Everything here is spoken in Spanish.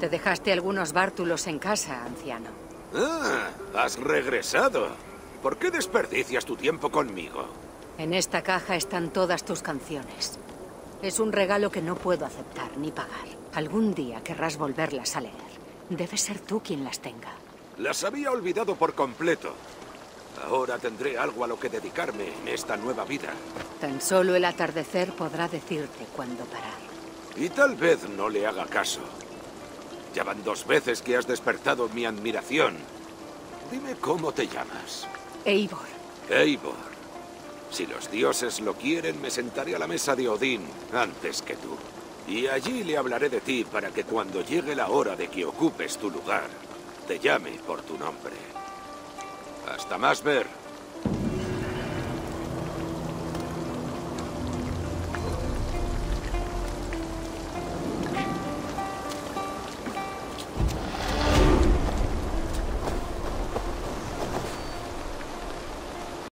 Te dejaste algunos bártulos en casa, anciano. Ah, has regresado. ¿Por qué desperdicias tu tiempo conmigo? En esta caja están todas tus canciones. Es un regalo que no puedo aceptar ni pagar. Algún día querrás volverlas a leer. Debe ser tú quien las tenga. Las había olvidado por completo. Ahora tendré algo a lo que dedicarme en esta nueva vida. Tan solo el atardecer podrá decirte cuándo parar. Y tal vez no le haga caso. Ya van dos veces que has despertado mi admiración. Dime cómo te llamas. Eivor. Eivor. Si los dioses lo quieren, me sentaré a la mesa de Odín antes que tú. Y allí le hablaré de ti para que cuando llegue la hora de que ocupes tu lugar, te llame por tu nombre. Hasta más ver.